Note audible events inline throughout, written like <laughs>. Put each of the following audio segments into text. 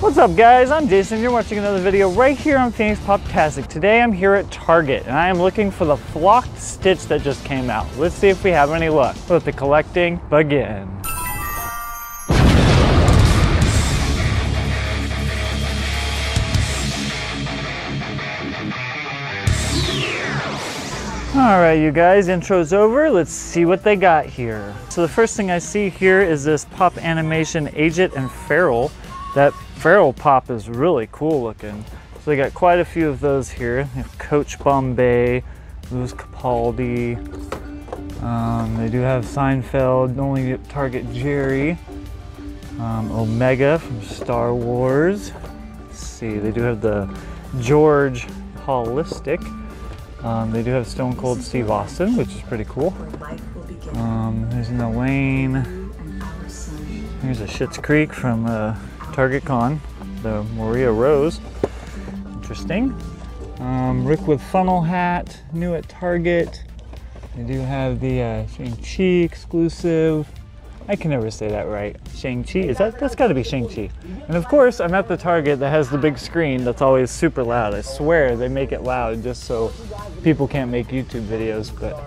What's up guys, I'm Jason, you're watching another video right here on Phoenix Poptastic. Today I'm here at Target and I am looking for the flocked stitch that just came out. Let's see if we have any luck. Let the collecting begin. All right, you guys, intro's over. Let's see what they got here. So the first thing I see here is this Pop Animation Agent and Feral. That Feral Pop is really cool looking. So they got quite a few of those here. Coach Bombay, Lewis Capaldi. Um, they do have Seinfeld, only Target Jerry. Um, Omega from Star Wars. Let's see, they do have the George Holistic. Um, they do have Stone Cold Steve Austin, which is pretty cool. Um, there's an Elaine. Here's a Schitt's Creek from uh, Target Con, the Maria Rose. Interesting. Um, Rick with funnel hat, new at Target. They do have the uh, Shang-Chi exclusive. I can never say that right. Shang-Chi, is that, that's gotta be Shang-Chi. And of course, I'm at the Target that has the big screen that's always super loud. I swear they make it loud just so people can't make YouTube videos, but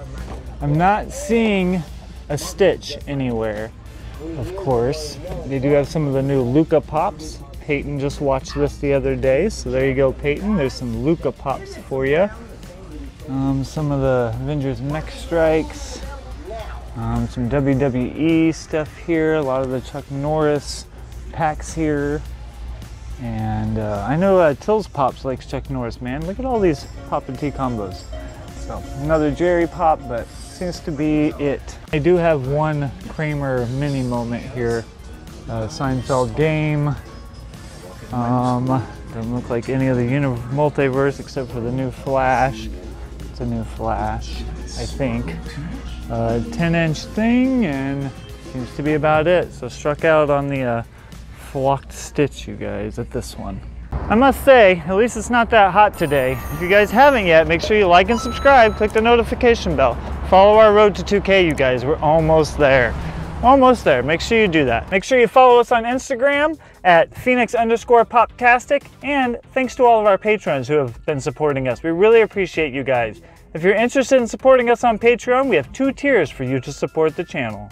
I'm not seeing a Stitch anywhere, of course. They do have some of the new Luca Pops. Peyton just watched this the other day, so there you go, Peyton. There's some Luca Pops for you. Um, some of the Avengers Mech Strikes. Um, some WWE stuff here, a lot of the Chuck Norris packs here. And uh, I know uh, Tills Pops likes Chuck Norris, man. Look at all these Pop and T combos. So another Jerry Pop, but seems to be it. I do have one Kramer mini moment here. Uh, Seinfeld game. Um, doesn't look like any of the multiverse except for the new Flash. It's a new Flash, I think. Uh, 10 inch thing and seems to be about it. So struck out on the uh, flocked stitch, you guys, at this one. I must say, at least it's not that hot today. If you guys haven't yet, make sure you like and subscribe, click the notification bell. Follow our road to 2K, you guys. We're almost there. Almost there. Make sure you do that. Make sure you follow us on Instagram at Phoenix underscore Poptastic. And thanks to all of our patrons who have been supporting us. We really appreciate you guys. If you're interested in supporting us on Patreon, we have two tiers for you to support the channel.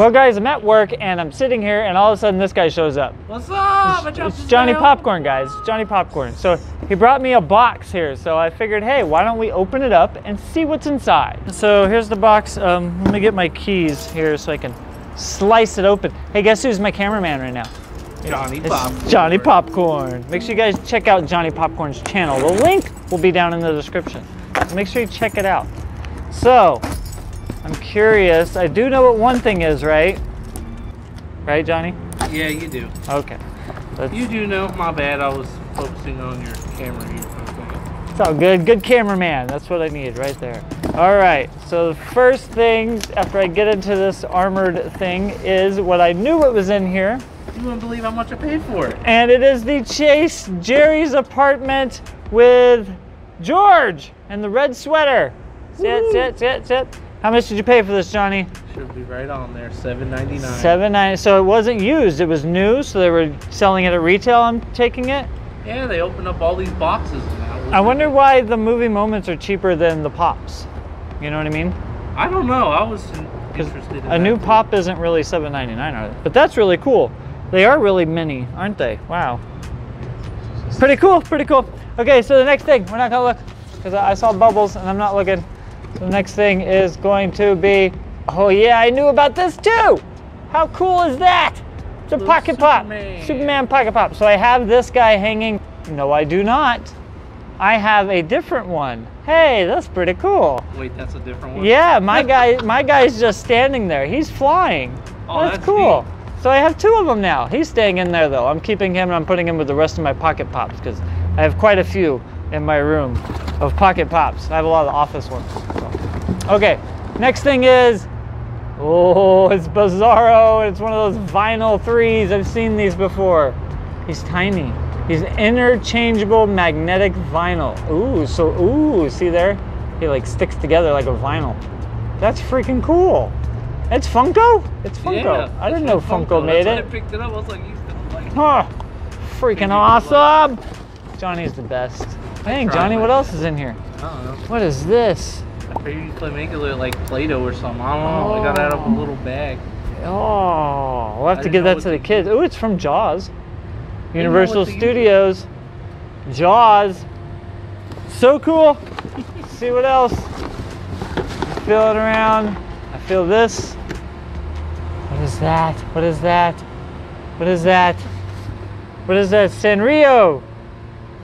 Well, guys, I'm at work and I'm sitting here, and all of a sudden this guy shows up. What's up? It's, it's Johnny Popcorn, guys. Johnny Popcorn. So he brought me a box here. So I figured, hey, why don't we open it up and see what's inside? So here's the box. Um, let me get my keys here so I can slice it open. Hey, guess who's my cameraman right now? Johnny It's Popcorn. Johnny Popcorn. Make sure you guys check out Johnny Popcorn's channel. The link will be down in the description. So make sure you check it out. So, I'm curious. I do know what one thing is, right? Right, Johnny? Yeah, you do. Okay. Let's, You do know. My bad. I was focusing on your camera here. It's all good. Good cameraman. That's what I need right there. All right. So the first thing after I get into this armored thing is what I knew what was in here. You wouldn't believe how much I paid for it. And it is the Chase Jerry's apartment with George and the red sweater. Sit, sit, sit, sit. How much did you pay for this, Johnny? Should be right on there. Seven ninety nine. Seven nine. So it wasn't used. It was new. So they were selling it at retail. I'm taking it. Yeah, they opened up all these boxes now. I wonder why the movie moments are cheaper than the pops. You know what I mean? I don't know. I was interested. In A new too. pop isn't really $7.99, are they? But that's really cool. They are really mini, aren't they? Wow. Pretty cool, pretty cool. Okay, so the next thing, we're not gonna look, because I saw bubbles and I'm not looking. So the next thing is going to be, oh yeah, I knew about this too! How cool is that? It's a Little pocket pop. Superman. Superman pocket pop. So I have this guy hanging. No, I do not. I have a different one. Hey, that's pretty cool. Wait, that's a different one. Yeah, my <laughs> guy, my guy's just standing there. He's flying. Oh, that's, that's cool. neat. So I have two of them now. He's staying in there though. I'm keeping him and I'm putting him with the rest of my pocket pops because I have quite a few in my room of pocket pops. I have a lot of office ones. Okay, next thing is, oh, it's Bizarro. It's one of those vinyl threes. I've seen these before. He's tiny. He's interchangeable magnetic vinyl. Ooh, so ooh, see there? He like sticks together like a vinyl. That's freaking cool. It's Funko? It's Funko. Yeah, I didn't know my Funko made it. I picked it up. I was like, he's gonna like it. Huh. Freaking awesome. Johnny's the best. Dang, Johnny, what else is in here? I don't know. What is this? I figured you could make it look like Play-Doh or something. I don't know. I got out of a oh. little bag. Oh, we'll have I to give that to the kids. Oh, it's from Jaws. Universal. Studios. Jaws. So cool. <laughs> See what else? Feel it around. I feel this. What is that? What is that? What is that? What is that? Sanrio.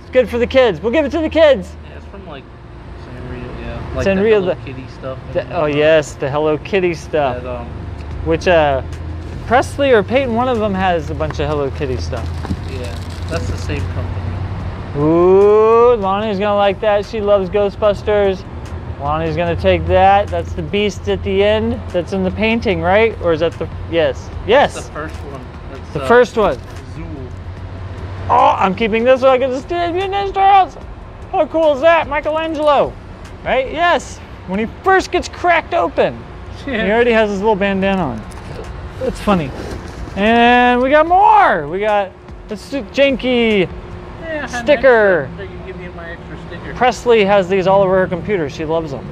It's good for the kids. We'll give it to the kids. Yeah, it's from like Like Sanrio, the Hello Kitty stuff. The- oh yes, the Hello Kitty stuff. That, um, Which uh, Presley or Peyton, one of them has a bunch of Hello Kitty stuff. yeah, that's the same company. Ooh, Lonnie's gonna like that. She loves Ghostbusters. Lonnie's gonna take that. That's the beast at the end. That's in the painting, right? Or is that the yes? Yes. The first one. That's, the uh, first one. Zuul. Oh, I'm keeping this so I can just Teenage Mutant Ninja Turtles. How cool is that, Michelangelo? Right? Yes. When he first gets cracked open, <laughs> he already has his little bandana on. It's funny. And we got more. We got the Janky. Yeah, I had an Sticker. extra, So you give me my extra sticker. Presley has these all over her computer. She loves them.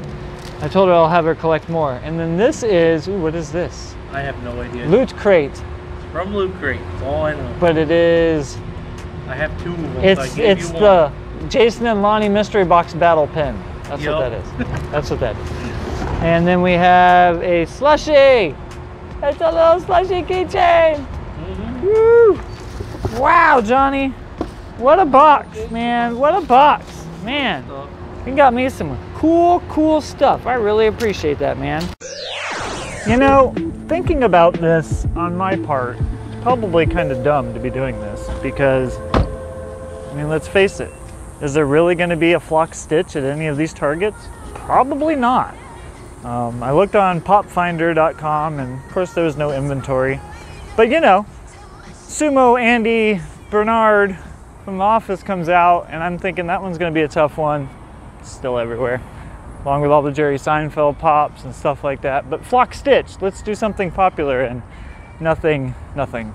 I told her I'll have her collect more. And then this is, ooh, what is this? I have no idea. Loot Crate. From Loot Crate. That's all I know. But it is, I have two of them. it's gave it's the. Jason and Lonnie Mystery Box Battle Pen. That's what that is. That's what that is. <laughs> And then we have a slushy. It's a little slushy keychain. Mhm. Woo! Wow, Johnny. What a box, man. What a box. Man. You got me some cool, cool stuff. I really appreciate that, man. You know, thinking about this on my part, it's probably kind of dumb to be doing this because, I mean, let's face it, is there really going to be a flock stitch at any of these targets? Probably not. Um, I looked on popfinder.com and of course there was no inventory. But you know, Sumo Andy Bernard from The Office comes out and I'm thinking that one's going to be a tough one. It's still everywhere. Along with all the Jerry Seinfeld pops and stuff like that. But Flock Stitch, let's do something popular and nothing, nothing.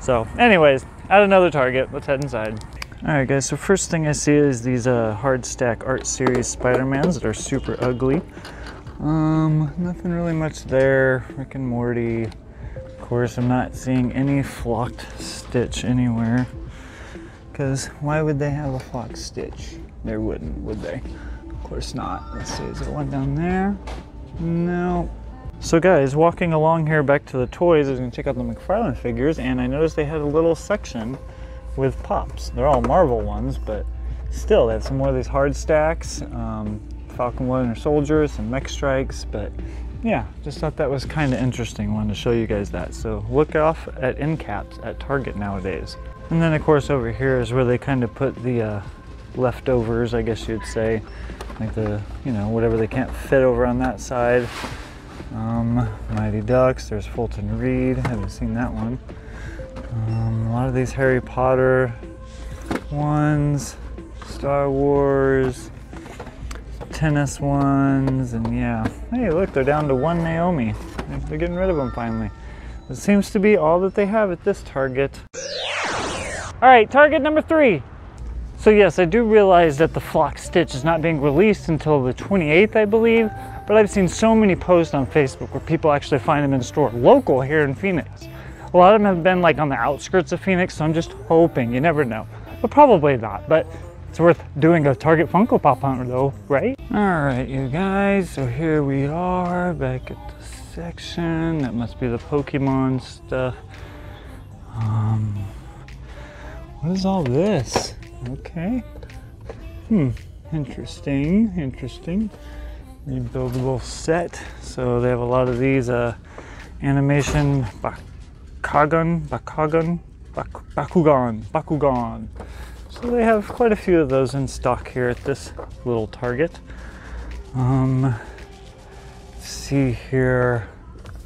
So, anyways, at another target, let's head inside. All right, guys. So first thing I see is these uh, hard stack art series Spider-Mans that are super ugly. Um, nothing really much there. Rick and Morty. Of course, I'm not seeing any flocked stitch anywhere. Because why would they have a flocked stitch? There wouldn't, would they? Of course not. Let's see, is there one down there? No. So guys, walking along here back to the toys, I was gonna check out the McFarlane figures, and I noticed they had a little section with pops. They're all Marvel ones, but still, they have some more of these hard stacks, um, Falcon Winter Soldier, some Mech Strikes, but yeah, just thought that was kind of interesting. Wanted to show you guys that. So look off at end caps at Target nowadays. And then of course over here is where they kind of put the uh, leftovers, I guess you'd say, like the you know whatever they can't fit over on that side. Um, Mighty Ducks. There's Fulton Reed. Haven't seen that one. Um, a lot of these Harry Potter ones, Star Wars, tennis ones, and yeah. Hey, look, they're down to one Naomi. They're getting rid of them finally. It seems to be all that they have at this Target. All right, Target number three. So yes, I do realize that the Flock Stitch is not being released until the 28th, I believe. But I've seen so many posts on Facebook where people actually find them in store local here in Phoenix. A lot of them have been like on the outskirts of Phoenix, so I'm just hoping. You never know, but probably not. But it's worth doing a Target Funko Pop hunt though, right? All right, you guys. So here we are back at the section. That must be the Pokemon stuff. Um, what is all this? Okay. Hmm. Interesting. Interesting. Rebuildable set. So they have a lot of these uh, animation Bakugan, Bakugan, Bak- Bakugan, Bakugan. So they have quite a few of those in stock here at this little Target. Um, see here.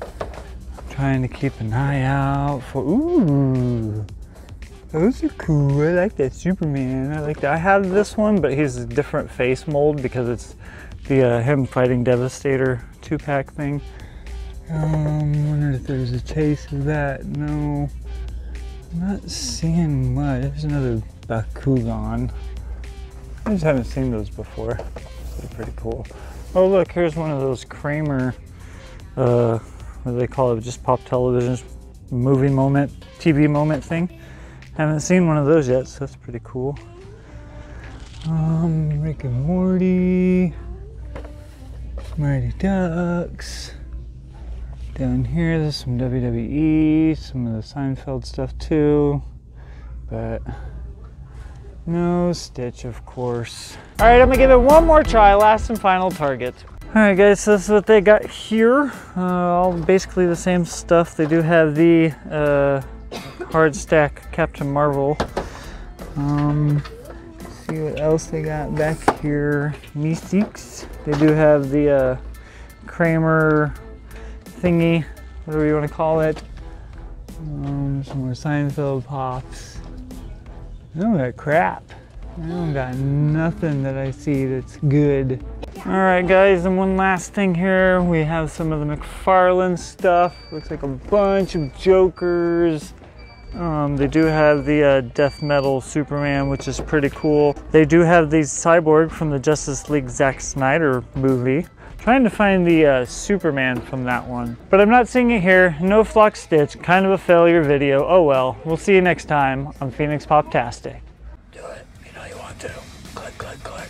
I'm trying to keep an eye out for. Ooh. Those are cool. I like that Superman. I like that. I have this one, but he's a different face mold because it's the uh, him fighting Devastator two pack thing. Um, wonder if there's a chase of that. No, I'm not seeing much. There's another Bakugan. I just haven't seen those before. They're pretty cool. Oh look, here's one of those Kramer, uh, what do they call it? Just pop television movie moment, TV moment thing. Haven't seen one of those yet, so that's pretty cool. Um, Rick and Morty, Mighty Ducks. Down here, there's some WWE, some of the Seinfeld stuff too, but no Stitch, of course. All right, I'm gonna give it one more try, last and final target. All right guys, so this is what they got here. Uh, all basically the same stuff. They do have the uh, hard stack Captain Marvel. Um, see what else they got back here. Mystiques. They do have the uh, Kramer thingy, whatever you want to call it. Um, some more Seinfeld pops. I don't got crap. I don't got nothing that I see that's good. All right, guys, and one last thing here. We have some of the McFarlane stuff. Looks like a bunch of Jokers. Um, they do have the uh, Death Metal Superman, which is pretty cool. They do have the Cyborg from the Justice League Zack Snyder movie. Trying to find the uh, Superman from that one. But I'm not seeing it here. No Flock Stitch. Kind of a failure video. Oh well. We'll see you next time on Phoenix Poptastic. Do it. You know you want to. Click, click, click.